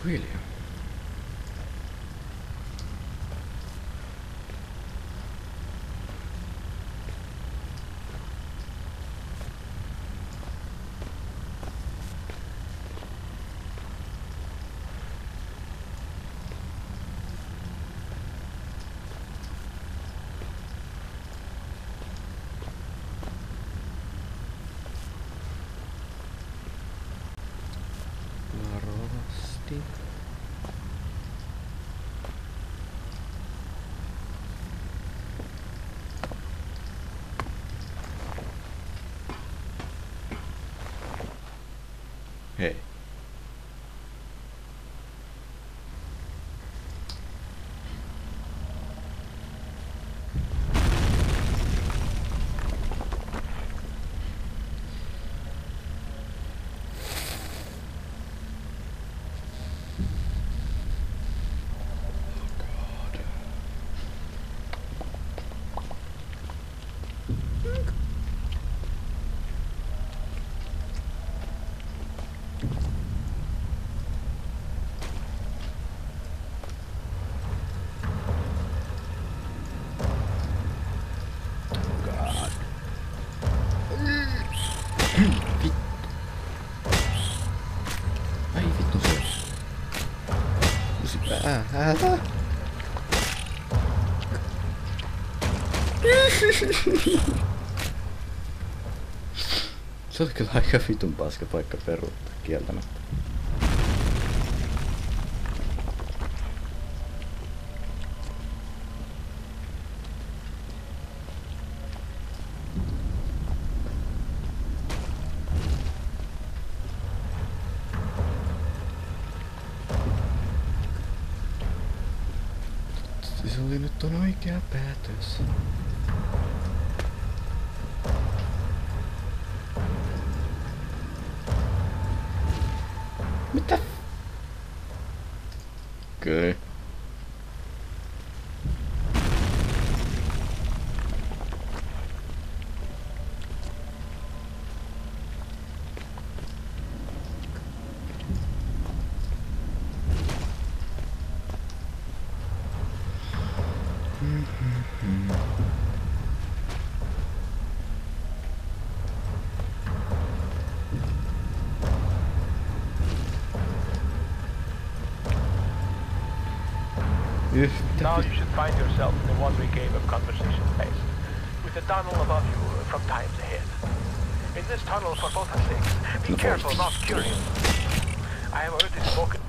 Pikkuhiljaa. Hei. Ai vittu se. Kusi. Se oli kyllä aika vitun paska paikka peruuttaa kieltämättä. Zulin to noikia que Mitä? Okei. Okay. Now you should find yourself in the watery cave of conversation space, with the tunnel above you from times ahead. In this tunnel, for both our sakes, be careful, not curious. I have already spoken.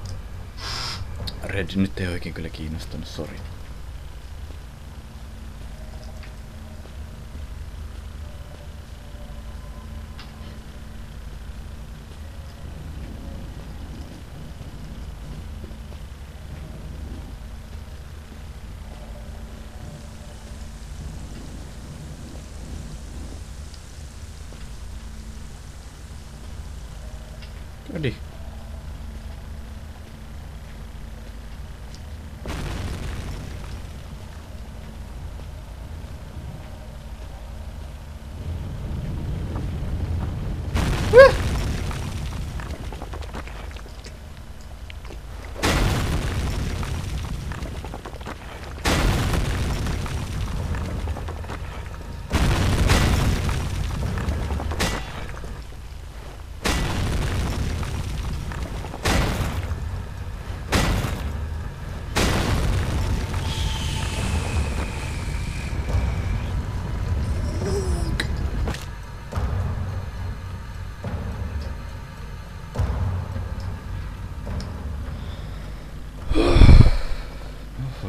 Red nyt ei oikein kyllä kiinnostanut, sori.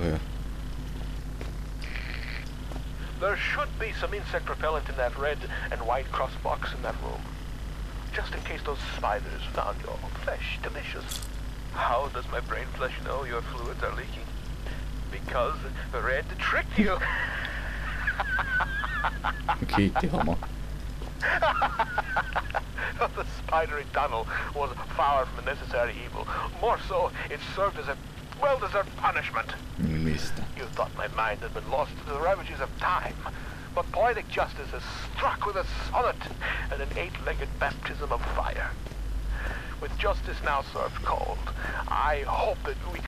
Ja. There should be some insect repellent in that red and white cross box in that room. Just in case those spiders found your flesh delicious. How does my brain flesh know your fluids are leaking? Because the red tricked you. Kiitti homo. the spidery tunnel was far from a necessary evil. More so, it served as a well-deserved punishment. Mistä? You thought my mind had been lost to the ravages of time. But poetic justice has struck with a sonnet and an eight-legged baptism of fire. With justice now served cold, I hope that we